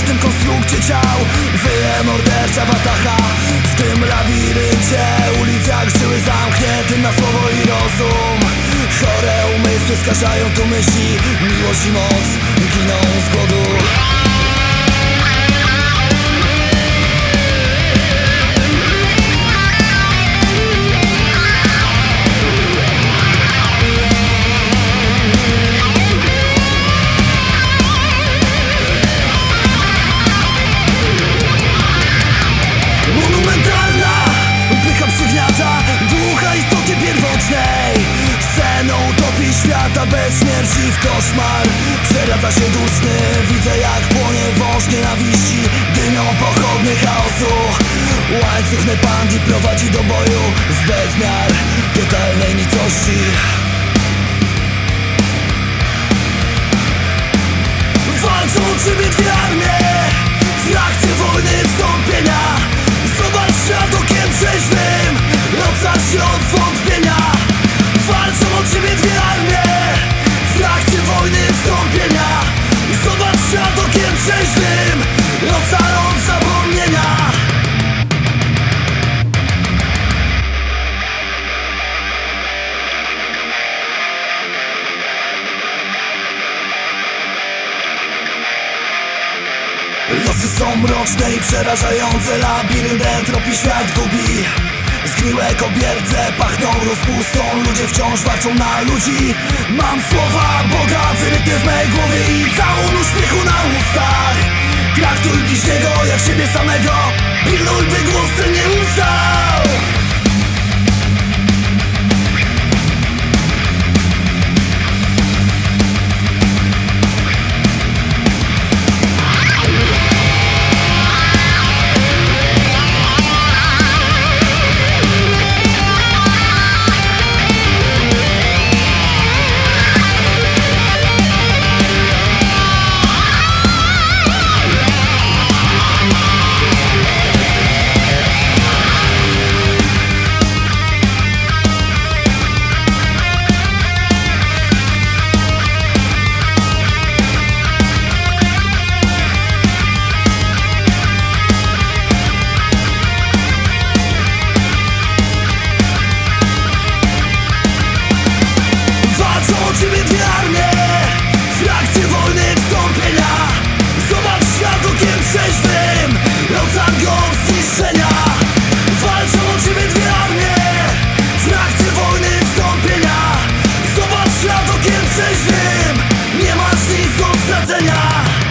każdym konstrukcie ciał. Wyje mordercza watacha W tym labiryncie ulicach żyły zamkniętym na słowo i rozum. Chore umysły skażają tu myśli. Miłość i moc giną z głodu koszmar. Przeradza się duszny Widzę jak płonie wąż nienawiści. Dymią pochodnie chaosu. Łańcuch Nepandi prowadzi do boju. W bezmiar totalnej nicości Losy są mroczne i przerażające. Labirynt entropii świat gubi. Zgniłe kobierde pachną rozpustą. Ludzie wciąż walczą na ludzi. Mam słowa Boga wyryte w mej głowie I całą uśmiechu na ustach. Traktuj bliźniego jak siebie samego. Pilnuj by głos ten nie ustał do stracenia